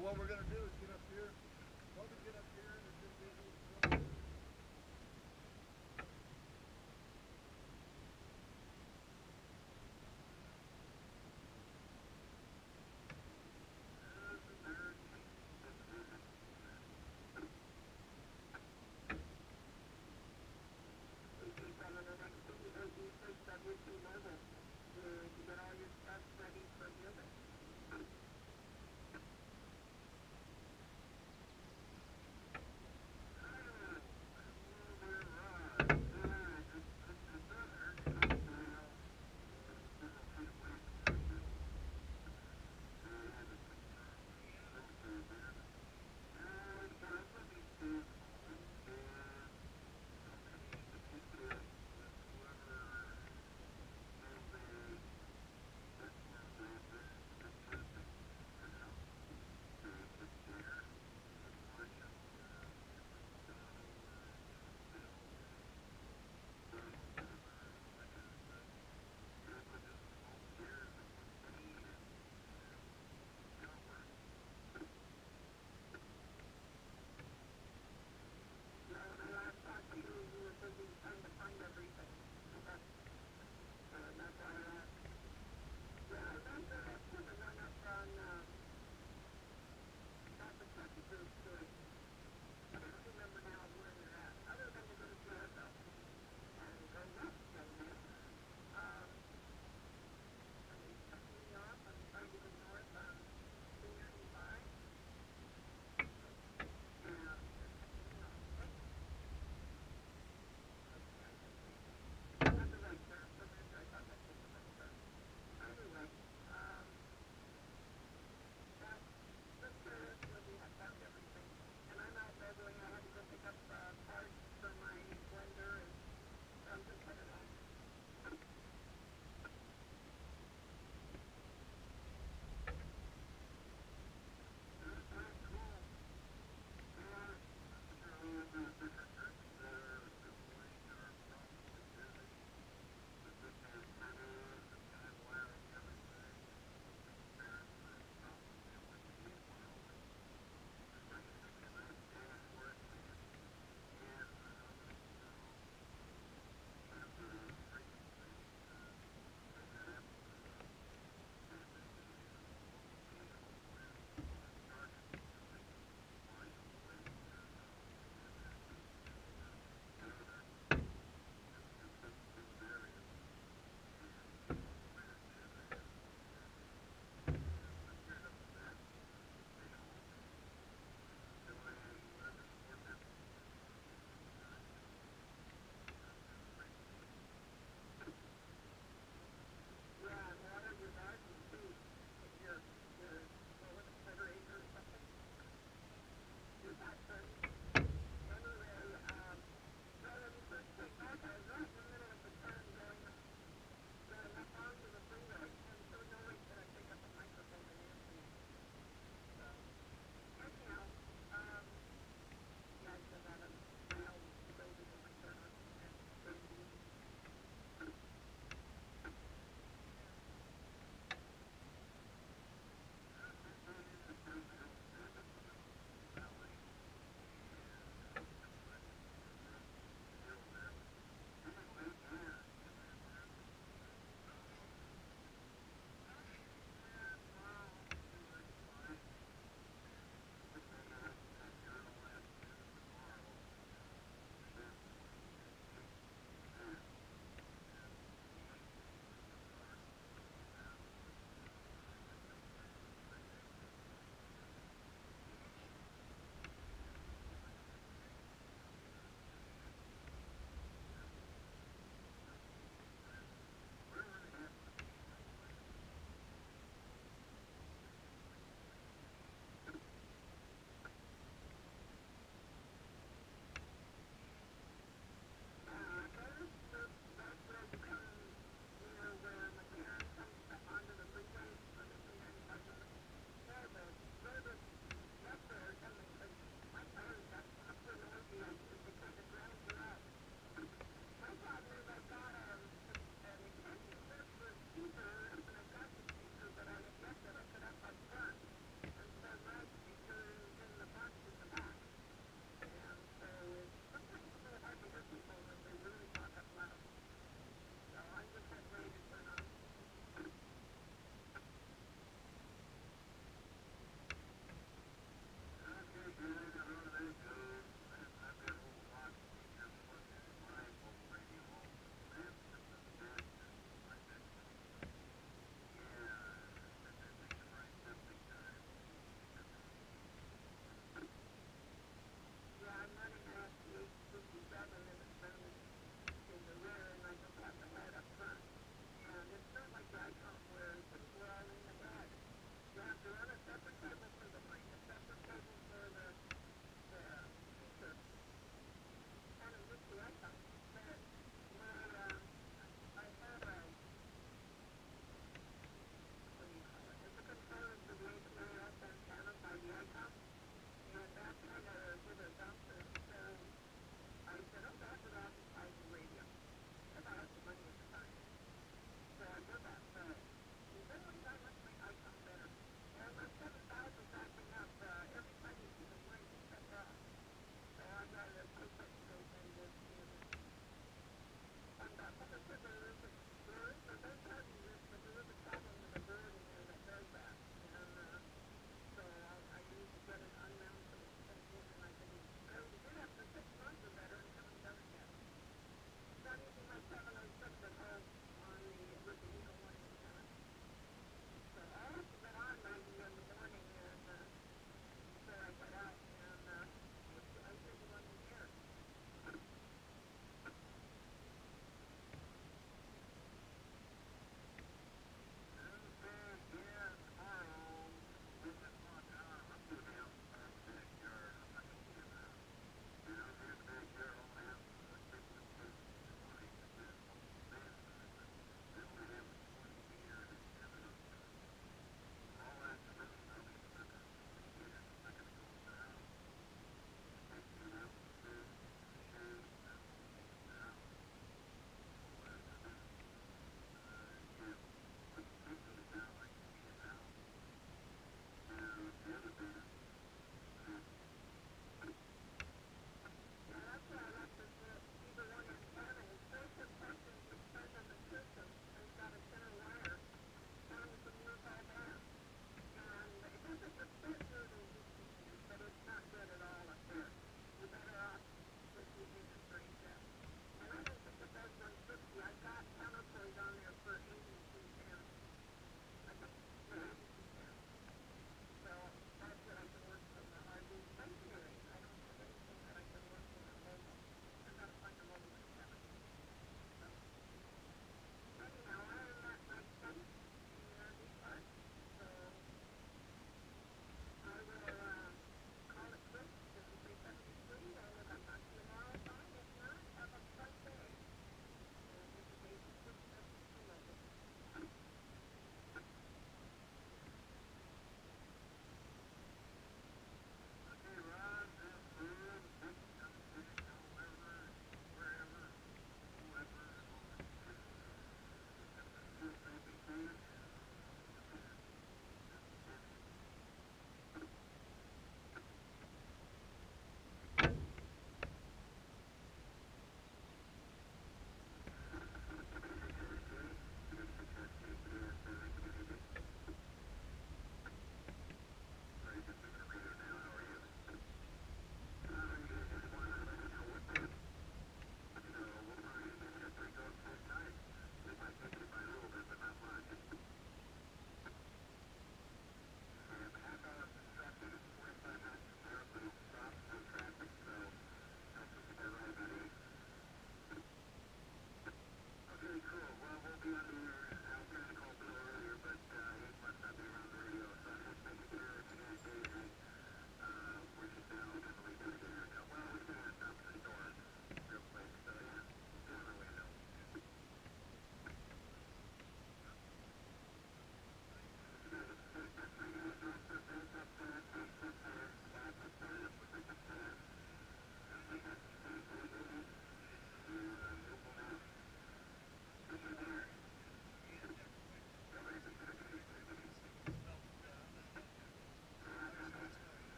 What we're gonna do is get up here